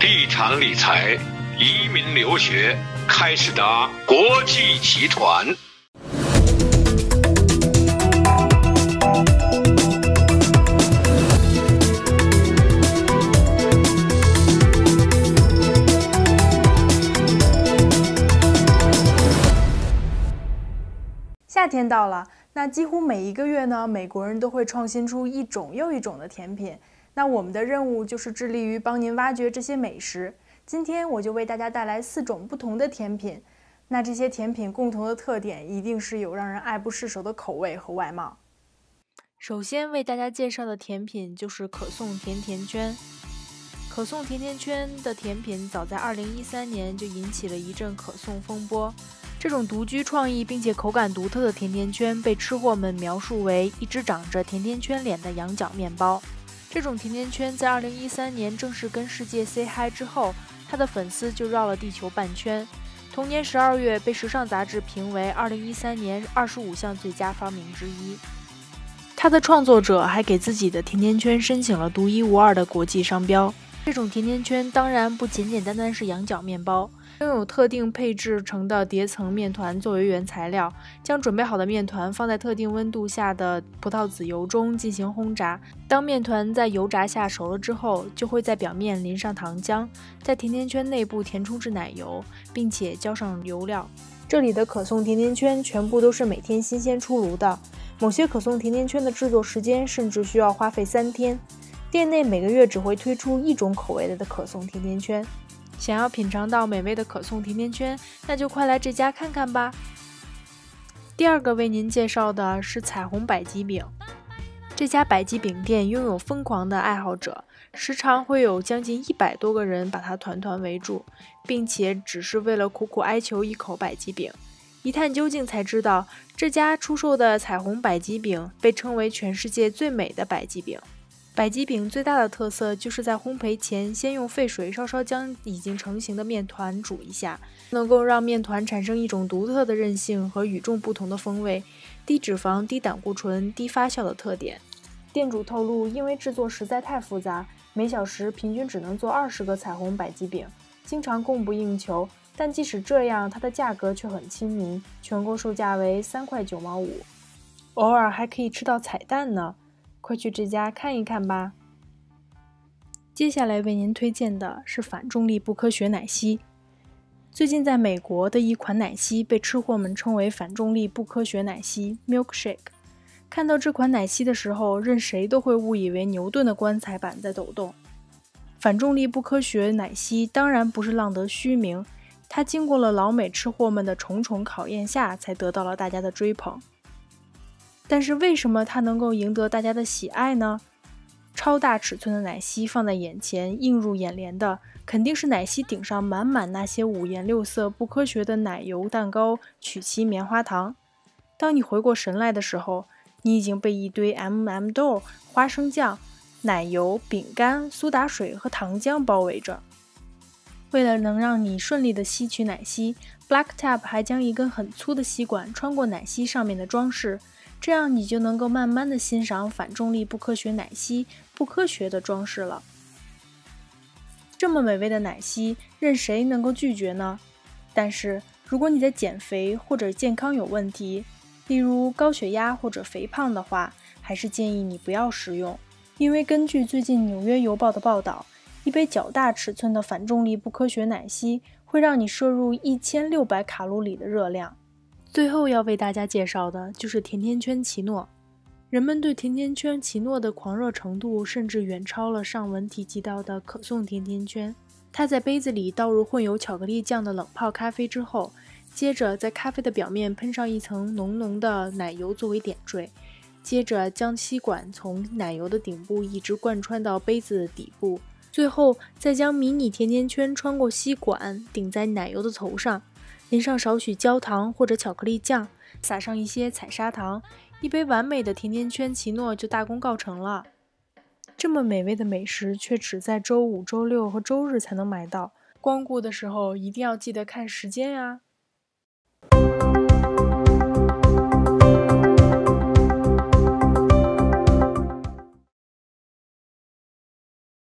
地产理财、移民留学，开始的国际集团。夏天到了，那几乎每一个月呢，美国人都会创新出一种又一种的甜品。那我们的任务就是致力于帮您挖掘这些美食。今天我就为大家带来四种不同的甜品。那这些甜品共同的特点一定是有让人爱不释手的口味和外貌。首先为大家介绍的甜品就是可颂甜甜圈。可颂甜甜圈的甜品早在2013年就引起了一阵可颂风波。这种独具创意并且口感独特的甜甜圈被吃货们描述为一只长着甜甜圈脸的羊角面包。这种甜甜圈在2013年正式跟世界 say hi 之后，他的粉丝就绕了地球半圈。同年12月，被时尚杂志评为2013年25项最佳发明之一。他的创作者还给自己的甜甜圈申请了独一无二的国际商标。这种甜甜圈当然不简简单单是羊角面包。拥有特定配制成的叠层面团作为原材料，将准备好的面团放在特定温度下的葡萄籽油中进行烘炸。当面团在油炸下熟了之后，就会在表面淋上糖浆，在甜甜圈内部填充至奶油，并且浇上油料。这里的可颂甜甜圈全部都是每天新鲜出炉的，某些可颂甜甜圈的制作时间甚至需要花费三天。店内每个月只会推出一种口味的可颂甜甜圈。想要品尝到美味的可颂甜甜圈，那就快来这家看看吧。第二个为您介绍的是彩虹百吉饼。这家百吉饼店拥有疯狂的爱好者，时常会有将近一百多个人把它团团围住，并且只是为了苦苦哀求一口百吉饼。一探究竟才知道，这家出售的彩虹百吉饼被称为全世界最美的百吉饼。百吉饼最大的特色就是在烘焙前，先用沸水稍稍将已经成型的面团煮一下，能够让面团产生一种独特的韧性和与众不同的风味，低脂肪、低胆固醇、低发酵的特点。店主透露，因为制作实在太复杂，每小时平均只能做二十个彩虹百吉饼，经常供不应求。但即使这样，它的价格却很亲民，全国售价为三块九毛五，偶尔还可以吃到彩蛋呢。快去这家看一看吧。接下来为您推荐的是反重力不科学奶昔。最近在美国的一款奶昔被吃货们称为反重力不科学奶昔 （milkshake）。看到这款奶昔的时候，任谁都会误以为牛顿的棺材板在抖动。反重力不科学奶昔当然不是浪得虚名，它经过了老美吃货们的重重考验下，才得到了大家的追捧。但是为什么它能够赢得大家的喜爱呢？超大尺寸的奶昔放在眼前，映入眼帘的肯定是奶昔顶上满满那些五颜六色、不科学的奶油蛋糕、曲奇棉花糖。当你回过神来的时候，你已经被一堆 M&M 豆、花生酱、奶油、饼干、苏打水和糖浆包围着。为了能让你顺利地吸取奶昔，Black Tap 还将一根很粗的吸管穿过奶昔上面的装饰。这样你就能够慢慢的欣赏反重力不科学奶昔不科学的装饰了。这么美味的奶昔，任谁能够拒绝呢？但是如果你在减肥或者健康有问题，例如高血压或者肥胖的话，还是建议你不要食用。因为根据最近《纽约邮报》的报道，一杯较大尺寸的反重力不科学奶昔会让你摄入一千六百卡路里的热量。最后要为大家介绍的就是甜甜圈奇诺。人们对甜甜圈奇诺的狂热程度，甚至远超了上文提及到的可颂甜甜圈。它在杯子里倒入混有巧克力酱的冷泡咖啡之后，接着在咖啡的表面喷上一层浓浓的奶油作为点缀，接着将吸管从奶油的顶部一直贯穿到杯子底部，最后再将迷你甜甜圈穿过吸管顶在奶油的头上。淋上少许焦糖或者巧克力酱，撒上一些彩砂糖，一杯完美的甜甜圈奇诺就大功告成了。这么美味的美食却只在周五、周六和周日才能买到，光顾的时候一定要记得看时间呀。